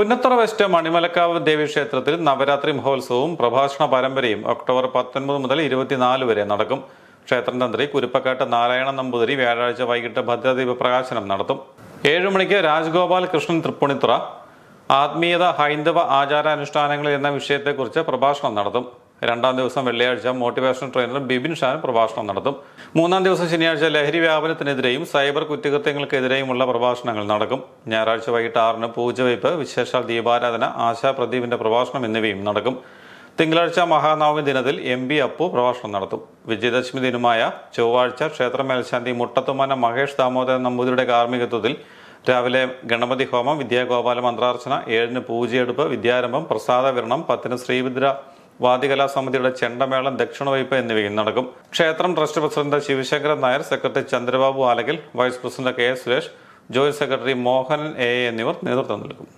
Punnathara west Manimalakkavu ദേവീക്ഷേത്രത്തിൽ നവരാത്രി മഹോത്സവവും പ്രഭാഷണ പരമ്പരയും ഒക്ടോബർ പത്തൊൻപത് മുതൽ ഇരുപത്തിനാല് വരെ നടക്കും. ക്ഷേത്രം തന്ത്രി കുരുപ്പക്കാട്ട് നാരായണ നമ്പൂതിരി വ്യാഴാഴ്ച വൈകിട്ട് ഭദ്രദീപ പ്രകാശനം നടത്തും. ഏഴു മണിക്ക് രാജഗോപാൽ കൃഷ്ണൻ തൃപ്പുണിത്തുറ ആത്മീയത ഹൈന്ദവ ആചാരാനുഷ്ഠാനങ്ങൾ എന്ന വിഷയത്തെക്കുറിച്ച് പ്രഭാഷണം നടത്തും. രണ്ടാം ദിവസം വെള്ളിയാഴ്ച മോട്ടിവേഷണൽ ട്രെയിനർ ബിബിൻ ഷാൻ പ്രഭാഷണം നടത്തും. മൂന്നാം ദിവസം ശനിയാഴ്ച ലഹരി വ്യാപനത്തിനെതിരെയും സൈബർ കുറ്റകൃത്യങ്ങൾക്കെതിരെയുമുള്ള പ്രഭാഷണങ്ങൾ നടക്കും. ഞായറാഴ്ച വൈകിട്ട് ആറിന് പൂജവയ്പ് വിശേഷാൽ ദീപാരാധന ആശാ പ്രദീപിന്റെ പ്രഭാഷണം എന്നിവയും നടക്കും. തിങ്കളാഴ്ച മഹാനവമി ദിനത്തിൽ എം ബി അപ്പു പ്രഭാഷണം നടത്തും. വിജയദശമി ദിനമായ ചൊവ്വാഴ്ച ക്ഷേത്ര മേൽശാന്തി മുട്ടത്തുമന മഹേഷ് ദാമോദരൻ നമ്പൂതിരിയുടെ കാർമ്മികത്വത്തിൽ രാവിലെ ഗണപതി ഹോമം വിദ്യാഗോപാല മന്ത്രാർച്ചന ഏഴിന് പൂജയെടുപ്പ് വിദ്യാരംഭം പ്രസാദ വിരണം പത്തിന് ശ്രീവിദ്ര വാദികലാ സമിതിയുടെ ചെണ്ടമേളം ദക്ഷിണവയ്പ് എന്നിവയും നടക്കും. ക്ഷേത്രം trust president Sivasankaran Nair secretary Chandrababu ആലകിൽ vice president K S Suresh joint secretary Mohanan A എന്നിവർ നേതൃത്വം നൽകും.